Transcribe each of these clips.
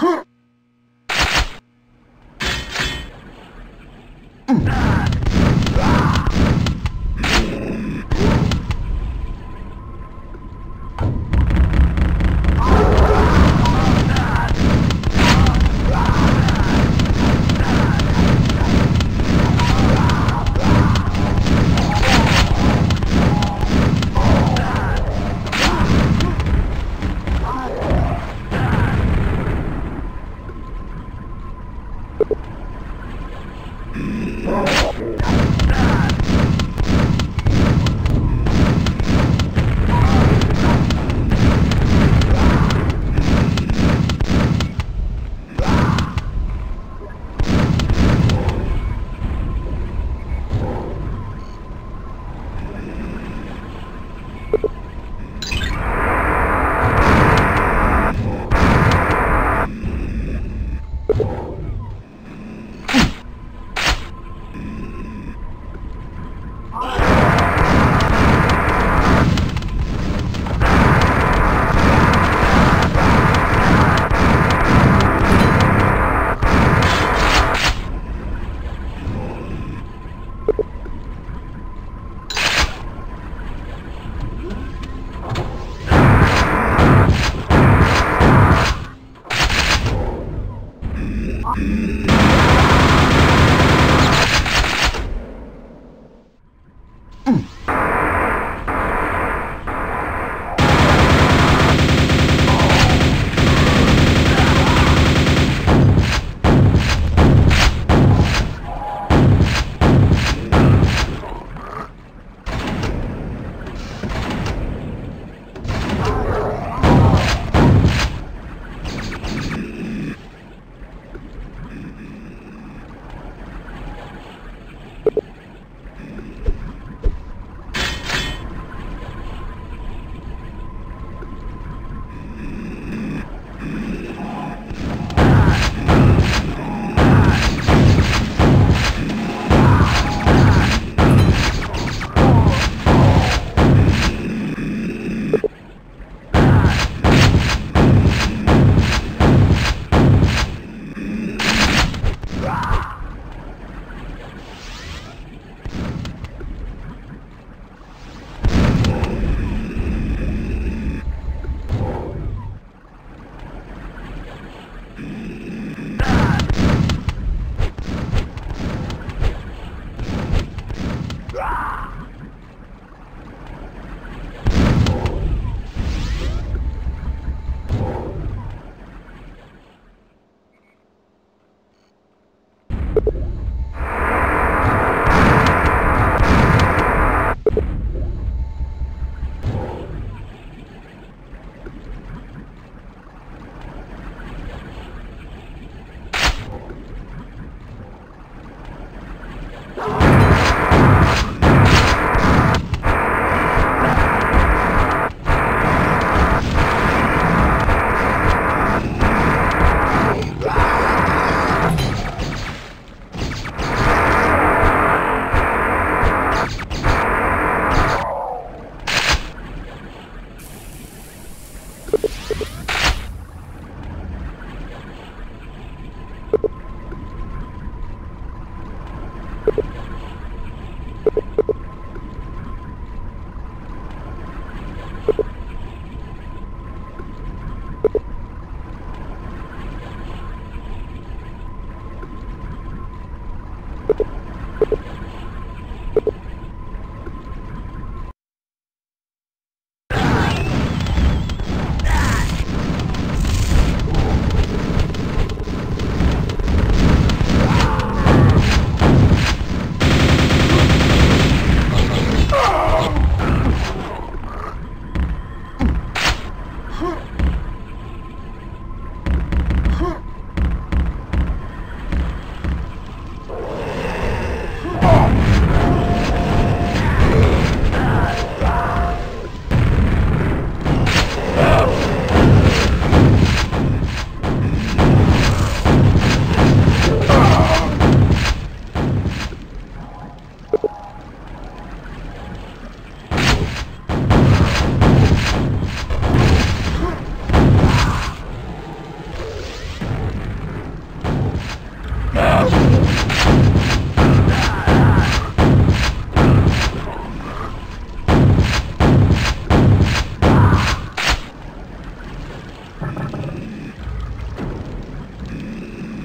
Mm.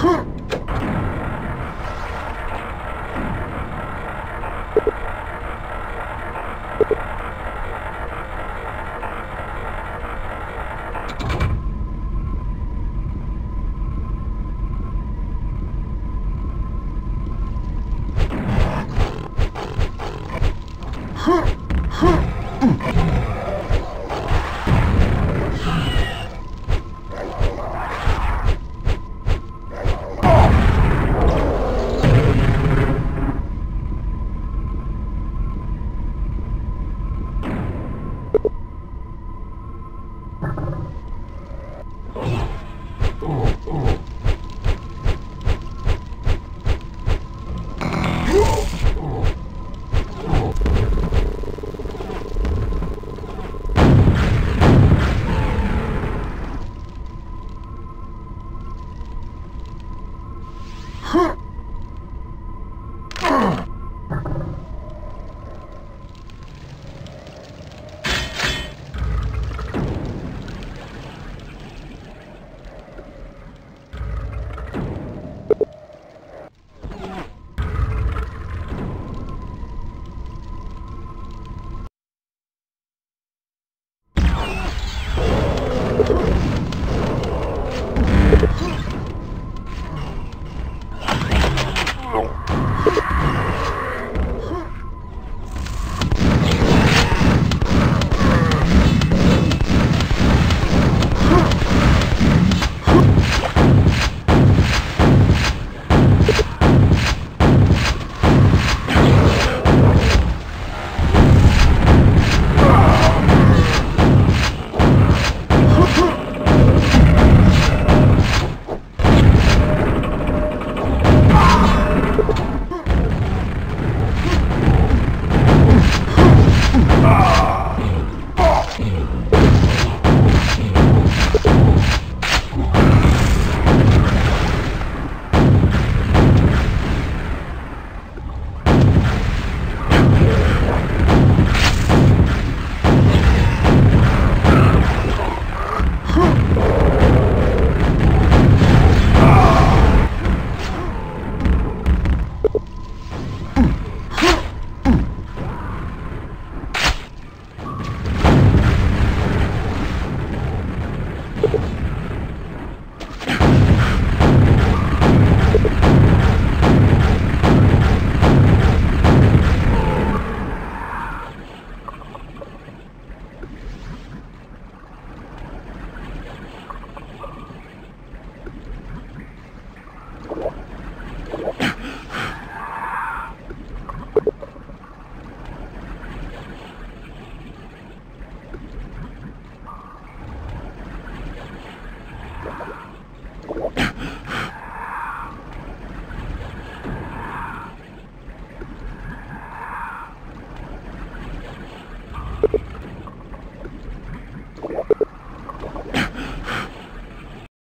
哼。